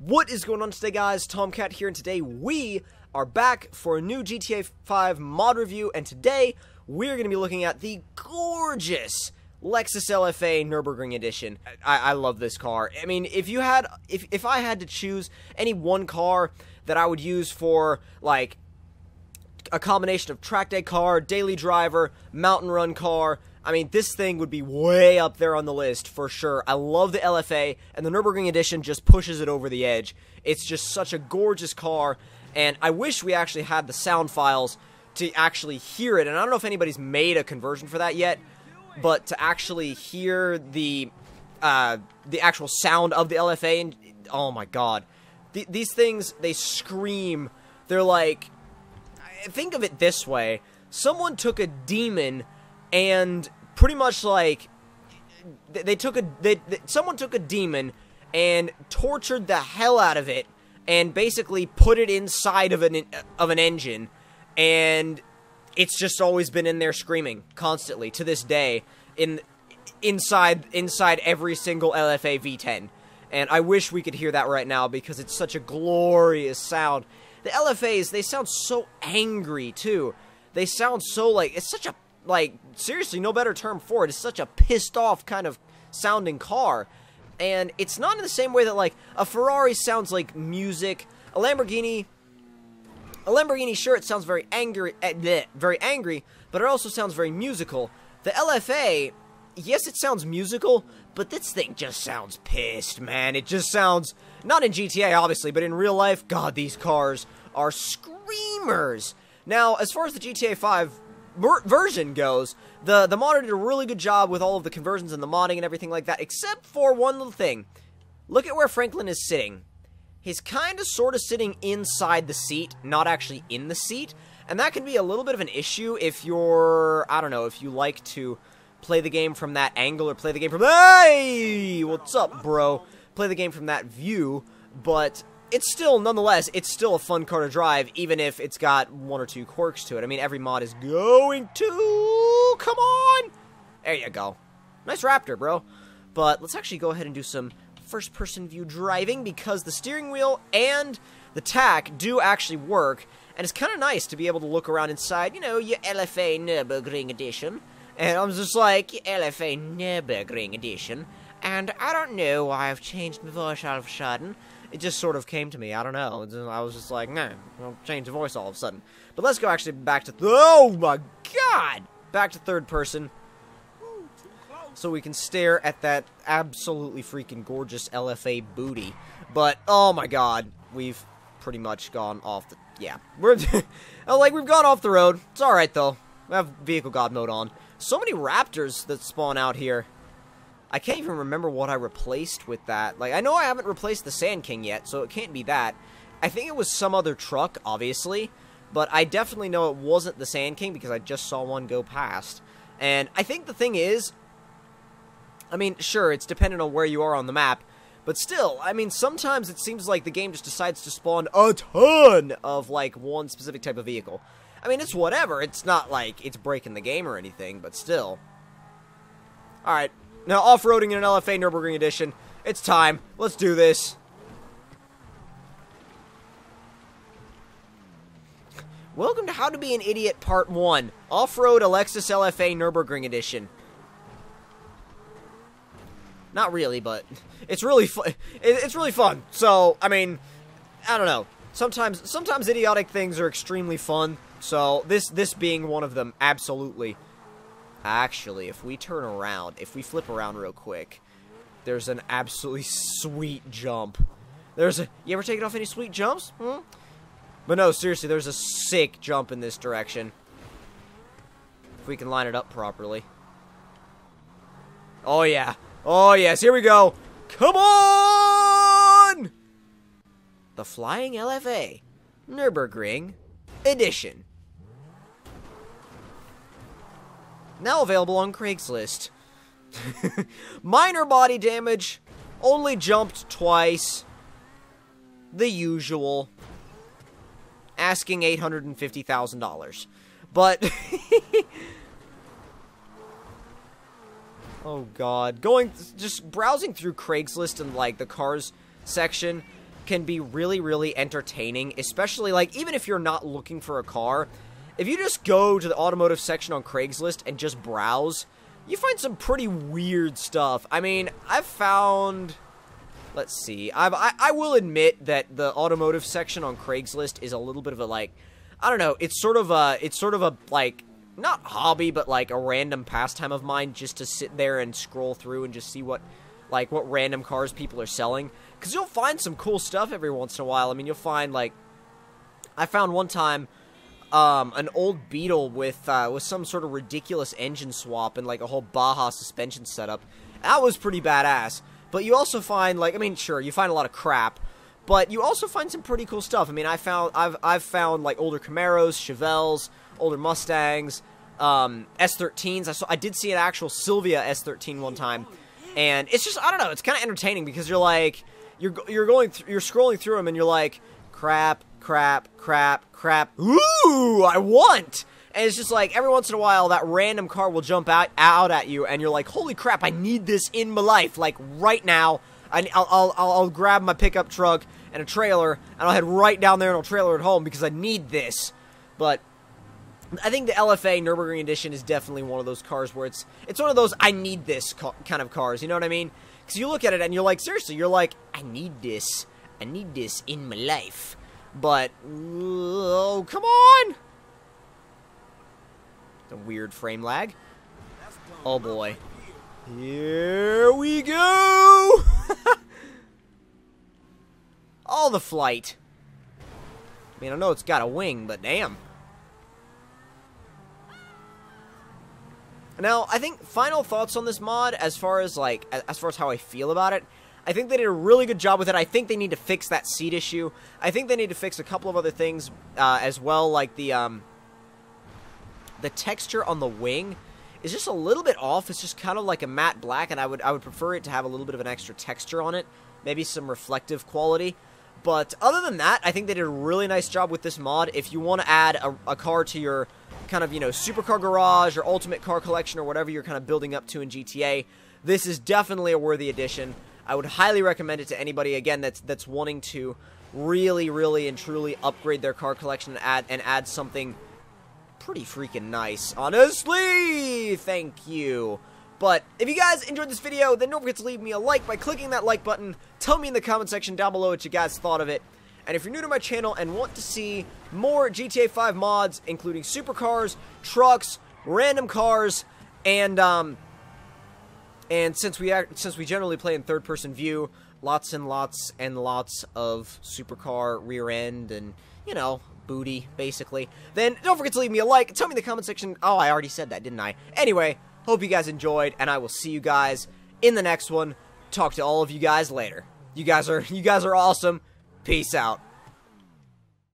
What is going on today, guys? Tomcat here, and today we are back for a new GTA 5 mod review, and today we're going to be looking at the gorgeous Lexus LFA Nürburgring Edition. I, I love this car. I mean, if you had, if, if I had to choose any one car that I would use for, like, a combination of track day car, daily driver, mountain run car, I mean, this thing would be way up there on the list for sure. I love the LFA, and the Nürburgring Edition just pushes it over the edge. It's just such a gorgeous car, and I wish we actually had the sound files to actually hear it. And I don't know if anybody's made a conversion for that yet, but to actually hear the uh, the actual sound of the LFA, and oh my god, Th these things they scream. They're like, think of it this way: someone took a demon and pretty much like they took a they, they, someone took a demon and tortured the hell out of it and basically put it inside of an of an engine. And it's just always been in there screaming constantly to this day in inside inside every single LFA V10 and I wish we could hear that right now because it's such a glorious sound. The LFAs they sound so angry too. They sound so like it's such a like, seriously, no better term for it. It's such a pissed off kind of sounding car. And it's not in the same way that, like, a Ferrari sounds like music. A Lamborghini, a Lamborghini, sure, it sounds very angry, eh, bleh, very angry, but it also sounds very musical. The LFA, yes, it sounds musical, but this thing just sounds pissed, man. It just sounds, not in GTA, obviously, but in real life, God, these cars are screamers. Now, as far as the GTA 5 version goes, the, the modder did a really good job with all of the conversions and the modding and everything like that, except for one little thing. Look at where Franklin is sitting. He's kind of sort of sitting inside the seat, not actually in the seat. And that can be a little bit of an issue if you're, I don't know, if you like to play the game from that angle or play the game from, hey, what's up, bro? Play the game from that view, but it's still, nonetheless, it's still a fun car to drive, even if it's got one or two quirks to it. I mean, every mod is going to... Come on! There you go. Nice Raptor, bro. But let's actually go ahead and do some first-person view driving, because the steering wheel and the tach do actually work, and it's kind of nice to be able to look around inside, you know, your LFA Nürburgring edition. And I'm just like, LFA Nürburgring edition. And I don't know why I've changed my voice all of a sudden it just sort of came to me. I don't know. I was just like, nah, I'll change the voice all of a sudden. But let's go actually back to, oh my god! Back to third person. So we can stare at that absolutely freaking gorgeous LFA booty. But, oh my god, we've pretty much gone off the, yeah. We're, oh, like, we've gone off the road. It's alright though. We have vehicle god mode on. So many raptors that spawn out here. I can't even remember what I replaced with that. Like, I know I haven't replaced the Sand King yet, so it can't be that. I think it was some other truck, obviously, but I definitely know it wasn't the Sand King because I just saw one go past. And I think the thing is, I mean, sure, it's dependent on where you are on the map, but still, I mean, sometimes it seems like the game just decides to spawn a ton of, like, one specific type of vehicle. I mean, it's whatever. It's not like it's breaking the game or anything, but still. Alright, now, off-roading in an LFA Nürburgring Edition. It's time. Let's do this. Welcome to How to Be an Idiot Part 1. Off-road a Lexus LFA Nürburgring Edition. Not really, but it's really fun. It's really fun. So, I mean, I don't know. Sometimes, sometimes idiotic things are extremely fun. So, this, this being one of them, absolutely. Actually, if we turn around, if we flip around real quick, there's an absolutely sweet jump. There's a... You ever taken off any sweet jumps? Hmm? But no, seriously, there's a sick jump in this direction. If we can line it up properly. Oh, yeah. Oh, yes. Here we go. Come on! The Flying LFA. Nürburgring Edition. Now available on Craigslist. Minor body damage. Only jumped twice. The usual. Asking $850,000. But... oh god. Going... Just browsing through Craigslist and, like, the cars section. can be really, really entertaining, especially, like, even if you're not looking for a car, if you just go to the automotive section on Craigslist and just browse, you find some pretty weird stuff. I mean, I've found... Let's see. I've, I, I will admit that the automotive section on Craigslist is a little bit of a, like... I don't know. It's sort of a... It's sort of a, like... Not hobby, but, like, a random pastime of mine just to sit there and scroll through and just see what... Like, what random cars people are selling. Because you'll find some cool stuff every once in a while. I mean, you'll find, like... I found one time um, an old Beetle with uh, with some sort of ridiculous engine swap and like a whole Baja suspension setup. That was pretty badass. But you also find like I mean, sure, you find a lot of crap, but you also find some pretty cool stuff. I mean, I found I've I've found like older Camaros, Chevelles, older Mustangs, um, S13s. I saw I did see an actual Silvia S13 one time, and it's just I don't know. It's kind of entertaining because you're like you're you're going you're scrolling through them and you're like crap crap, crap, crap. Ooh, I want! And it's just like, every once in a while, that random car will jump out, out at you, and you're like, holy crap, I need this in my life. Like, right now, I, will I'll, I'll, I'll grab my pickup truck and a trailer, and I'll head right down there and I'll trailer it home because I need this. But I think the LFA Nürburgring Edition is definitely one of those cars where it's it's one of those I need this kind of cars. You know what I mean? Because you look at it and you're like, seriously, you're like, I need this. I need this in my life. But, oh, come on! The weird frame lag. Oh boy. Here we go! All the flight. I mean, I know it's got a wing, but damn. Now, I think final thoughts on this mod, as far as like, as far as how I feel about it, I think they did a really good job with it. I think they need to fix that seat issue. I think they need to fix a couple of other things uh, as well, like the um, the texture on the wing is just a little bit off. It's just kind of like a matte black, and I would I would prefer it to have a little bit of an extra texture on it, maybe some reflective quality. But other than that, I think they did a really nice job with this mod. If you want to add a, a car to your kind of, you know, supercar garage or ultimate car collection or whatever you're kind of building up to in GTA, this is definitely a worthy addition. I would highly recommend it to anybody again that's that's wanting to really, really, and truly upgrade their car collection and add and add something pretty freaking nice. Honestly, thank you. But if you guys enjoyed this video, then don't forget to leave me a like by clicking that like button. Tell me in the comment section down below what you guys thought of it. And if you're new to my channel and want to see more GTA 5 mods, including supercars, trucks, random cars, and um, and since we act, since we generally play in third person view, lots and lots and lots of supercar rear end and you know booty basically. Then don't forget to leave me a like. Tell me in the comment section. Oh, I already said that, didn't I? Anyway, hope you guys enjoyed, and I will see you guys in the next one. Talk to all of you guys later. You guys are you guys are awesome. Peace out.